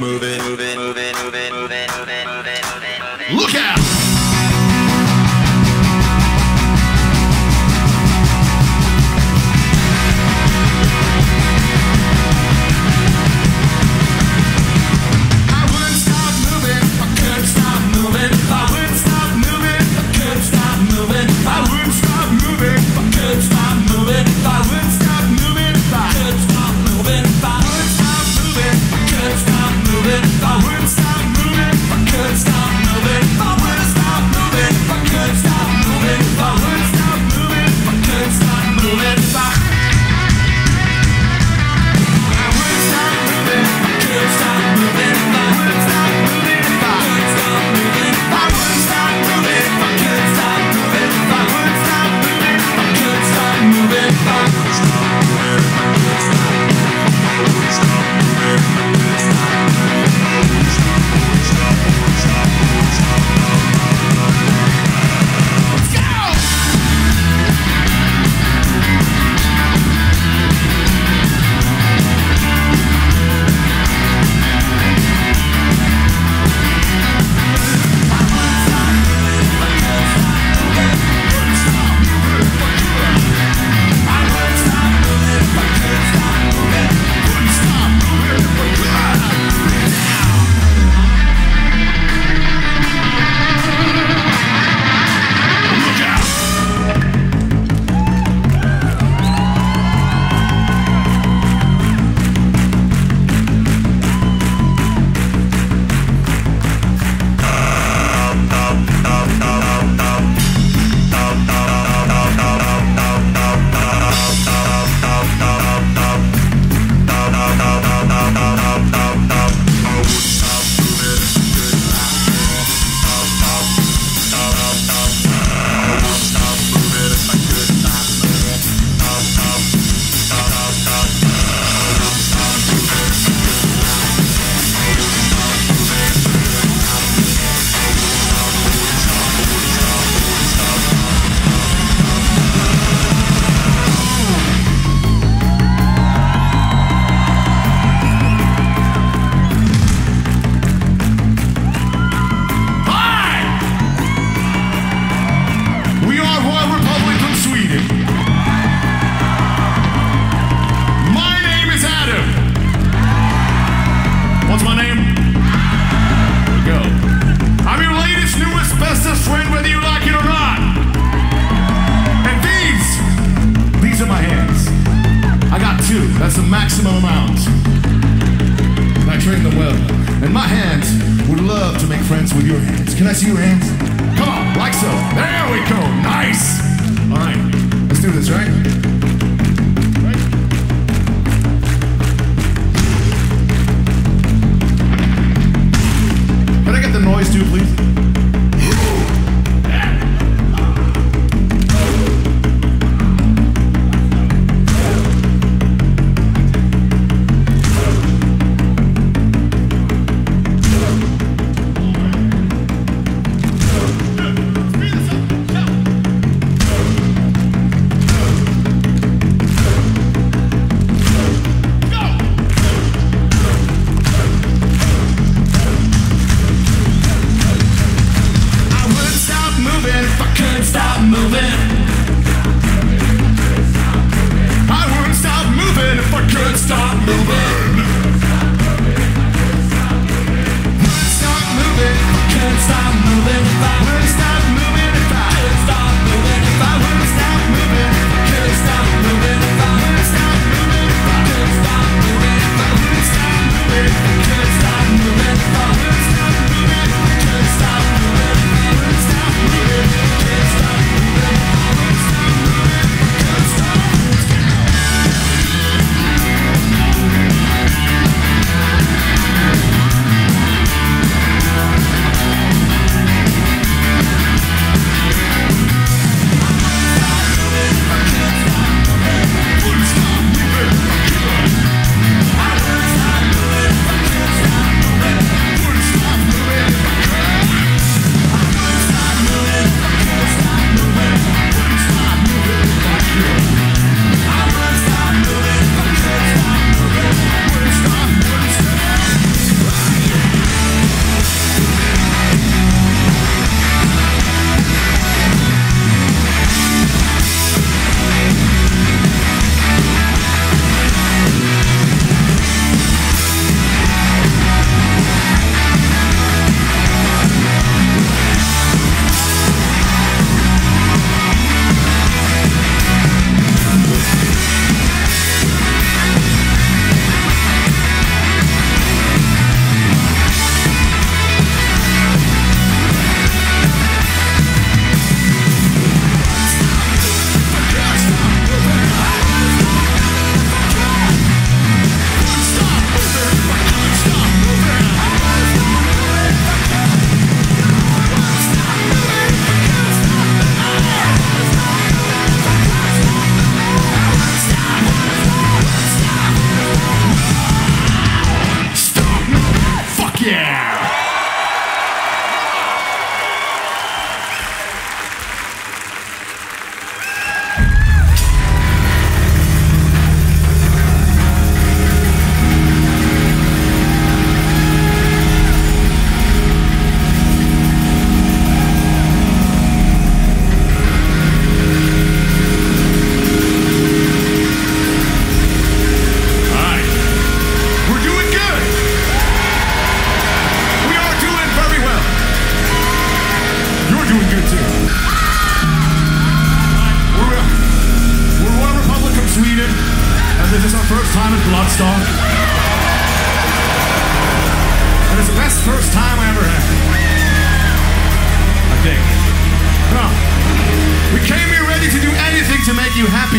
move it, move it. maximum amount. And I train them well. And my hands would love to make friends with your hands. Can I see your hands? Come on, like so. There we go. Nice. All right, let's do this, right? Can I get the noise too, please?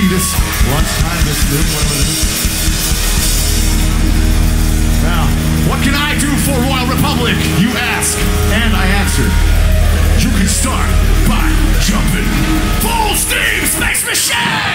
this lunchtime, this noon, whatever it is. Now, what can I do for Royal Republic? You ask, and I answer. You can start by jumping full steam, space machine.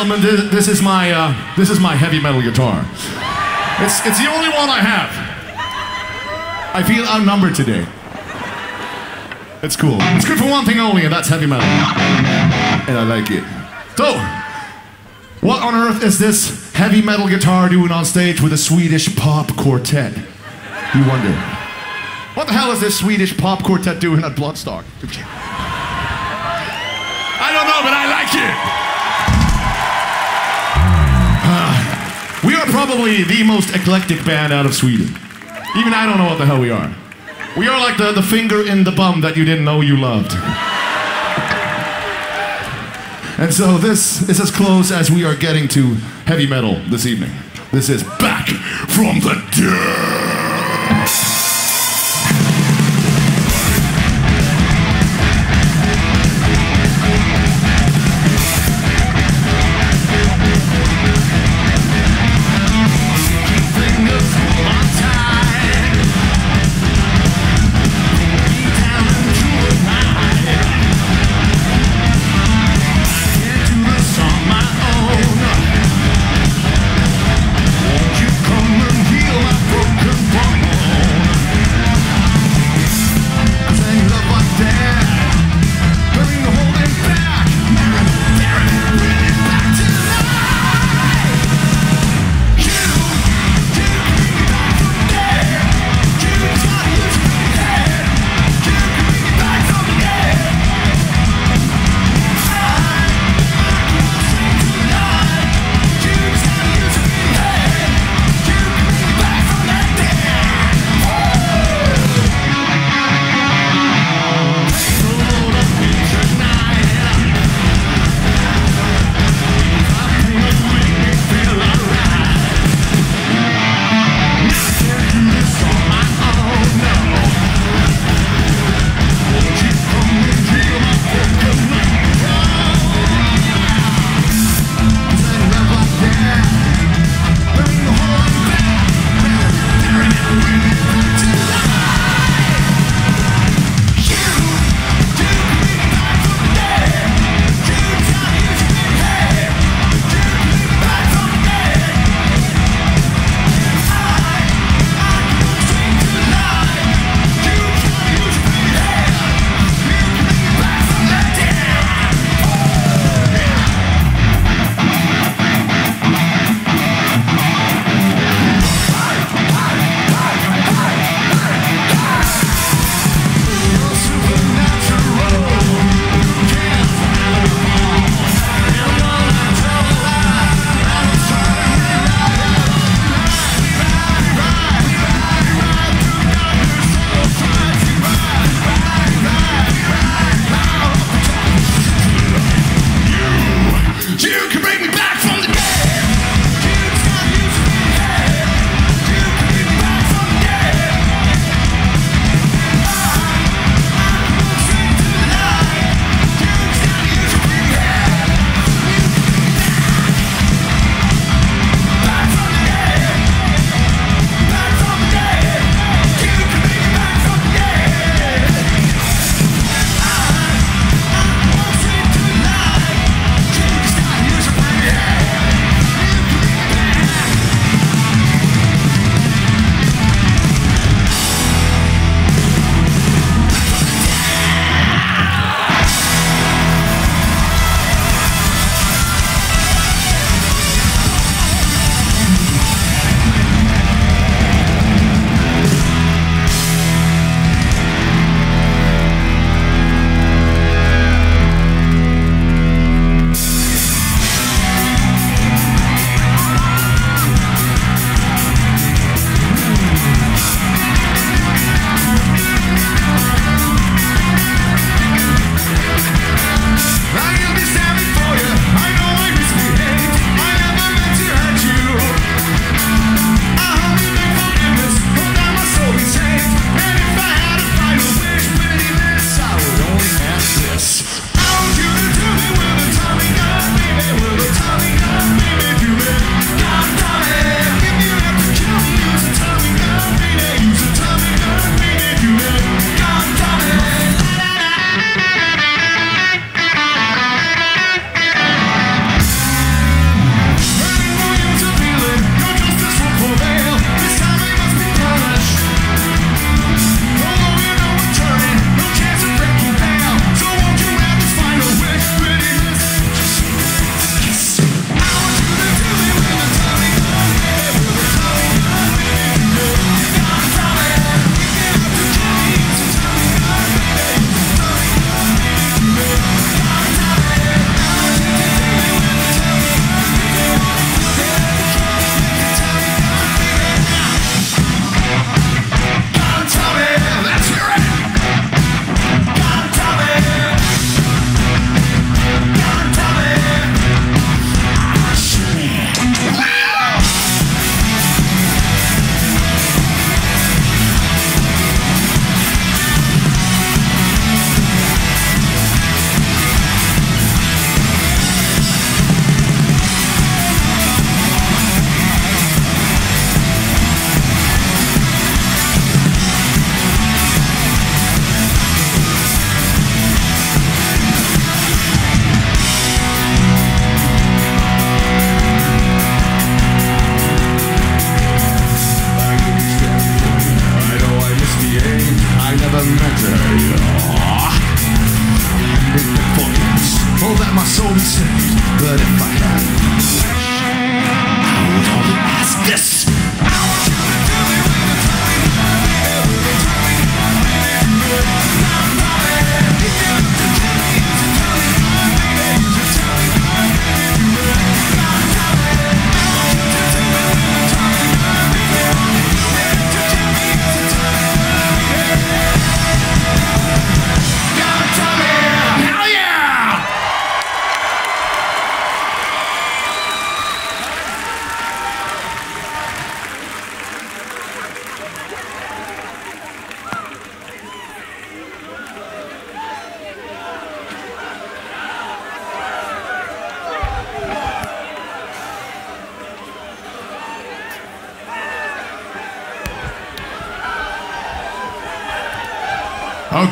Gentlemen, this, this is my uh, this is my heavy metal guitar. It's it's the only one I have. I feel outnumbered today. It's cool. It's good for one thing only, and that's heavy metal. And I like it. So, what on earth is this heavy metal guitar doing on stage with a Swedish pop quartet? You wonder. What the hell is this Swedish pop quartet doing at Bloodstock? I don't know, but I like it. Are probably the most eclectic band out of Sweden. Even I don't know what the hell we are. We are like the, the finger in the bum that you didn't know you loved. And so this is as close as we are getting to heavy metal this evening. This is Back from the Dead.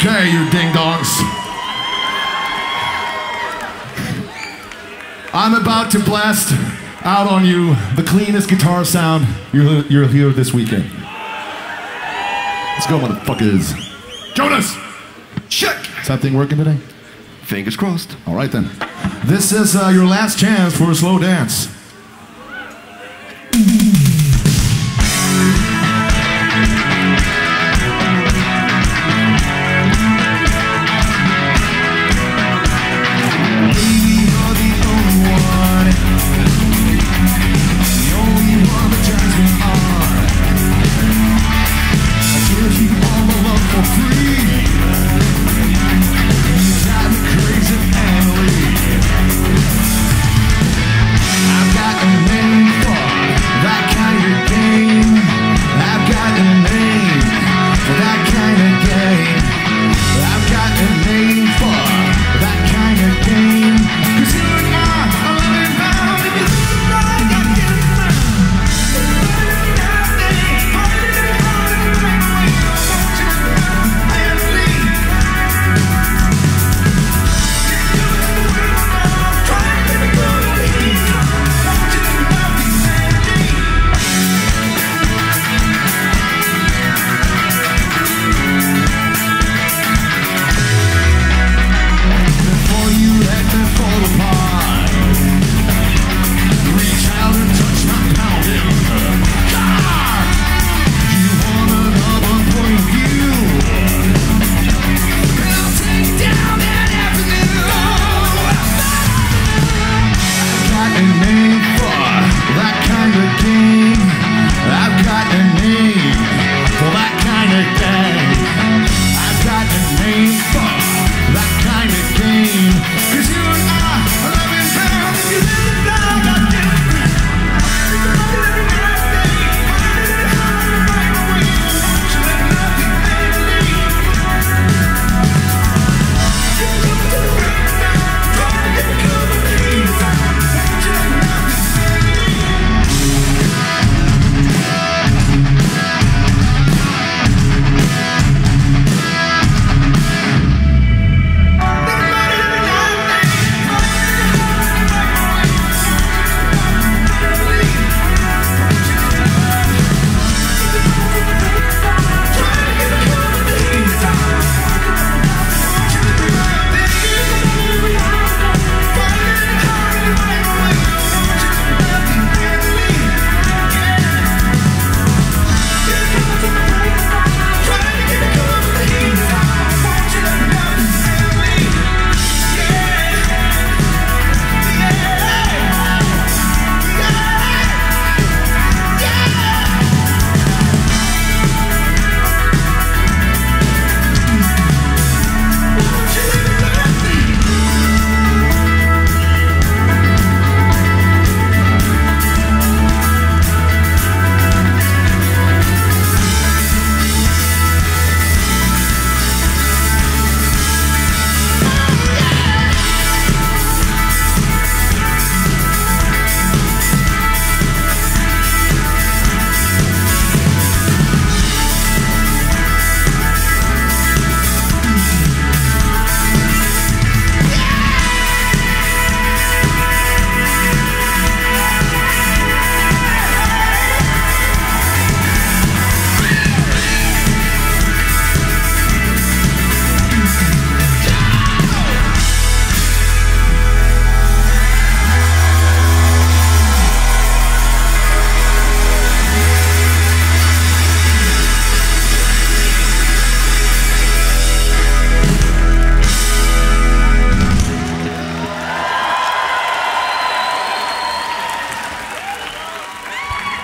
Okay, you ding dongs. I'm about to blast out on you the cleanest guitar sound you'll, you'll hear this weekend. Let's go, motherfuckers. Jonas! Check. Is that thing working today? Fingers crossed. All right then. This is uh, your last chance for a slow dance.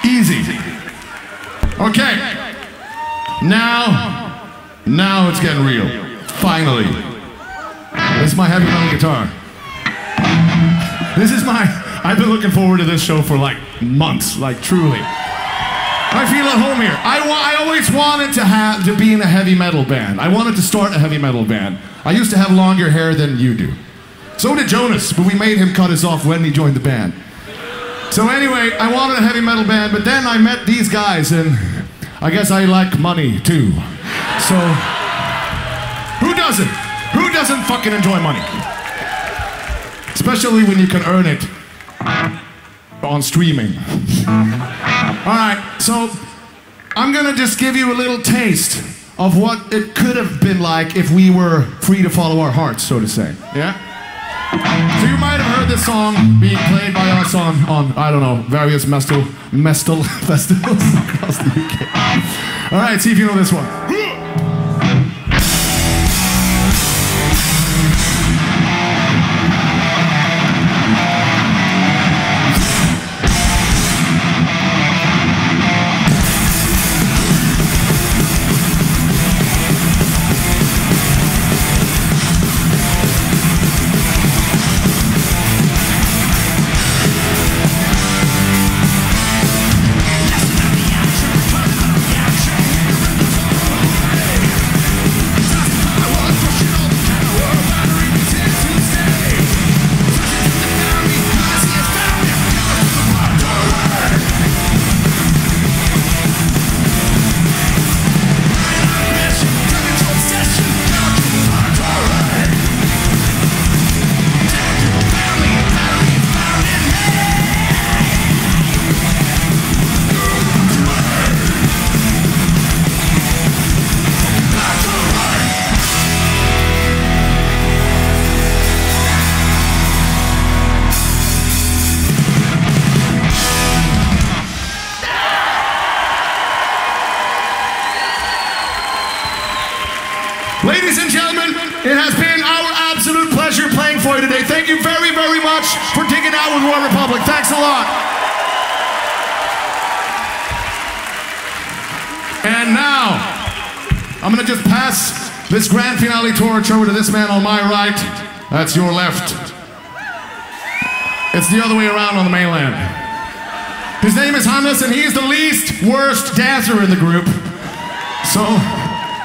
Easy. Okay. Now, now it's getting real. Finally. This is my heavy metal guitar. This is my. I've been looking forward to this show for like months, like truly. I feel at home here. I, wa- I always wanted to have to be in a heavy metal band. I wanted to start a heavy metal band. I used to have longer hair than you do. So did Jonas, but we made him cut us off when he joined the band. So anyway, I wanted a heavy metal band, but then I met these guys, and I guess I like money too. So who doesn't? Who doesn't fucking enjoy money? Especially when you can earn it on streaming. All right, so I'm gonna just give you a little taste of what it could have been like if we were free to follow our hearts, so to say. Yeah? So you might have heard this song being played by us on, on I don't know, various mestal, mestal festivals across the UK. All right, see if you know this one. Out Royal Republic. Thanks a lot. And now, I'm gonna just pass this grand finale torch over to this man on my right. That's your left. It's the other way around on the mainland. His name is Hannes, and he's the least worst dancer in the group. So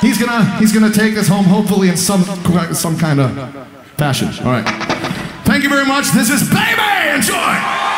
he's gonna he's gonna take us home, hopefully in some some kind of fashion. All right. Thank you very much. This is Baby. Enjoy.